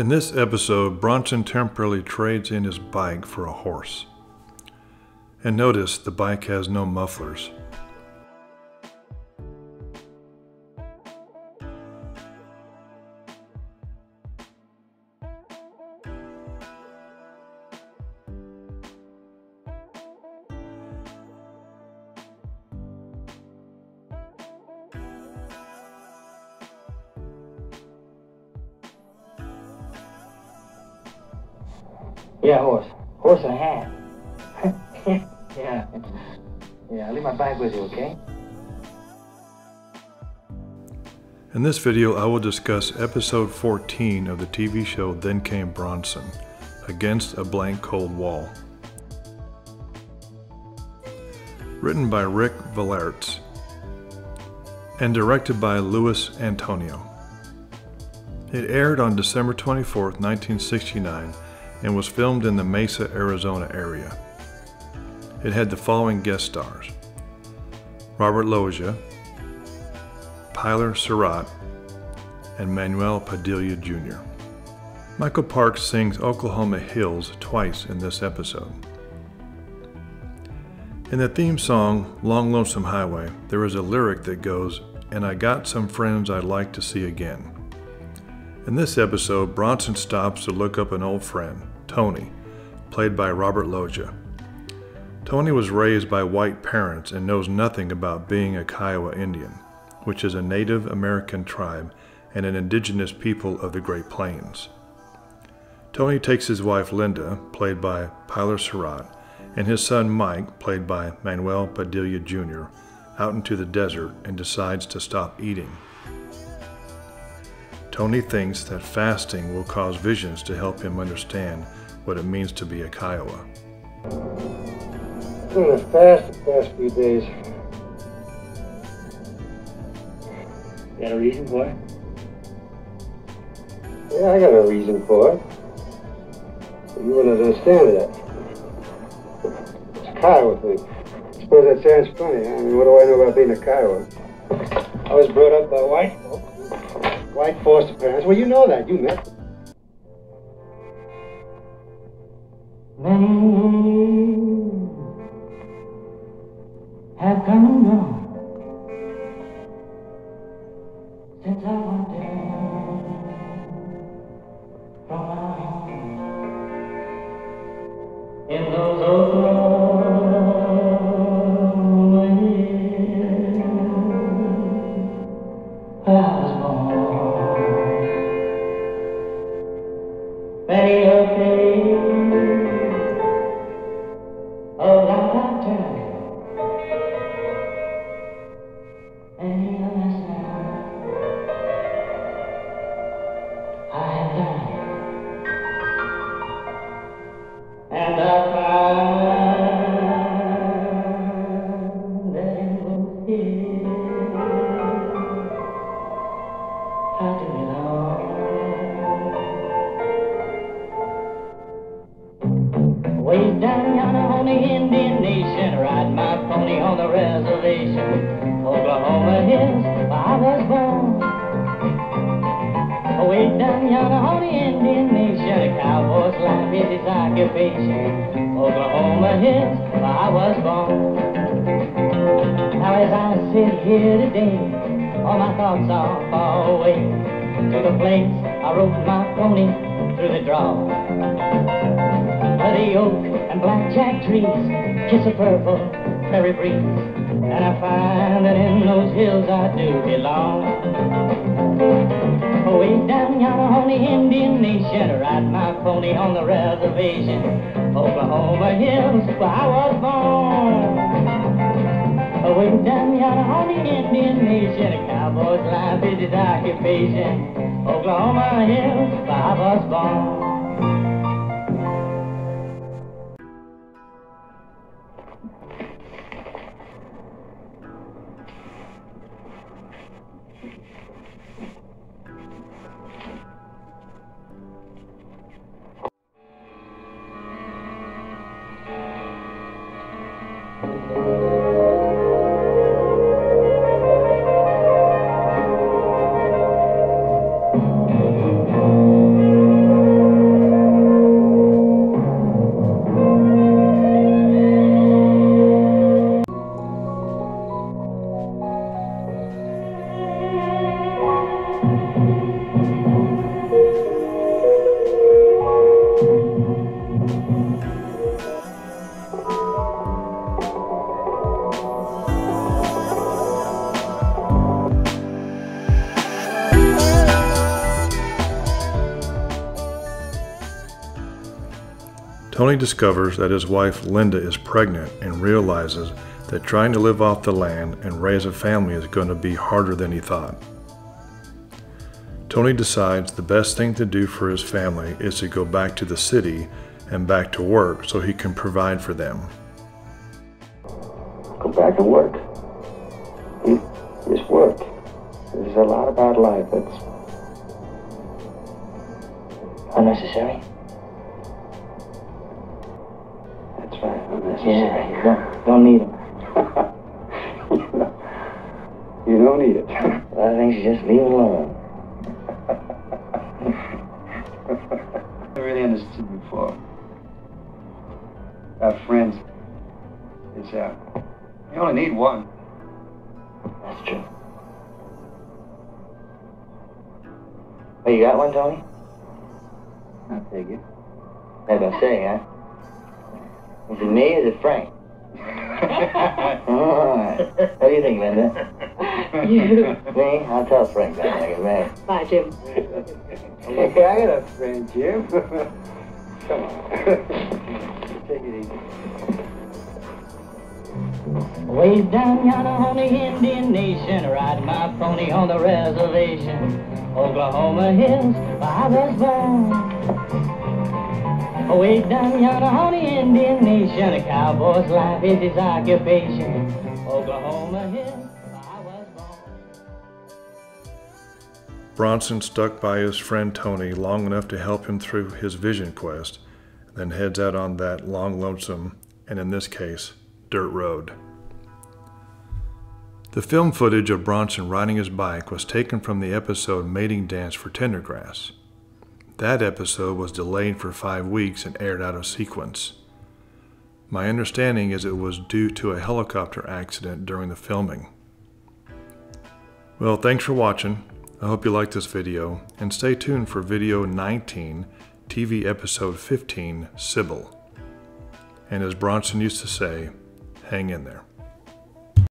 In this episode, Bronson temporarily trades in his bike for a horse. And notice the bike has no mufflers. Yeah, horse. Horse and hat. yeah. Yeah, I'll leave my bag with you, okay? In this video, I will discuss episode 14 of the TV show Then Came Bronson, Against a Blank Cold Wall. Written by Rick Vollaerts and directed by Louis Antonio. It aired on December 24, 1969 and was filmed in the Mesa, Arizona area. It had the following guest stars Robert Loggia, Pilar Seurat, and Manuel Padilla Jr. Michael Parks sings Oklahoma Hills twice in this episode. In the theme song, Long Lonesome Highway, there is a lyric that goes, And I got some friends I'd like to see again. In this episode, Bronson stops to look up an old friend, Tony, played by Robert Loggia. Tony was raised by white parents and knows nothing about being a Kiowa Indian, which is a Native American tribe and an indigenous people of the Great Plains. Tony takes his wife Linda, played by Pilar Seurat, and his son Mike, played by Manuel Padilla Jr., out into the desert and decides to stop eating. Tony thinks that fasting will cause visions to help him understand what it means to be a Kiowa. I'm gonna fast the past few days. Got a reason for it? Yeah, I got a reason for it. But you wouldn't understand that. It's a Kiowa thing. I suppose that sounds funny. I mean, what do I know about being a Kiowa? I was brought up by white folks. White foster parents. Well, you know that. You met them. Many have come and gone since I wandered occupation. Oklahoma Hills, where I was born. Now as I sit here today, all my thoughts are far away. To the place I rode my pony through the draw. Where the oak and blackjack trees kiss a purple prairie breeze. And I find that in those hills I do belong. Way down yonder on the Indian Nation, ride my pony on the reservation. Oklahoma hills where I was born. Way down yonder on the Indian Nation, a cowboy's life is his occupation. Oklahoma hills where I was born. Tony discovers that his wife Linda is pregnant and realizes that trying to live off the land and raise a family is going to be harder than he thought. Tony decides the best thing to do for his family is to go back to the city and back to work so he can provide for them. Go back and work. Hmm? You just work. There's a lot about life that's Unnecessary? Yeah, you don't, don't need them. you don't need it. Of things you just leave alone. I really understood before. Our friends is uh, you only need one. That's true. Oh, you got one, Tony? I'll take it. As I say, huh? Is it me or is it Frank? All right. What do you think, Linda? You. Me? I'll tell Frank that when I get married. Bye, Jim. Hey, I got a friend, Jim. Come on. Take it easy. Way down yonder on the Indian Nation, riding my pony on the reservation. Oklahoma hills, where I was born. Way down yonder on the Indian Nation, a cowboy's life is his occupation. Oklahoma born. Bronson stuck by his friend Tony long enough to help him through his vision quest, then heads out on that long, lonesome, and in this case, dirt road. The film footage of Bronson riding his bike was taken from the episode Mating Dance for Tendergrass. That episode was delayed for five weeks and aired out of sequence. My understanding is it was due to a helicopter accident during the filming. Well, thanks for watching. I hope you liked this video, and stay tuned for video 19, TV episode 15, Sybil. And as Bronson used to say, hang in there.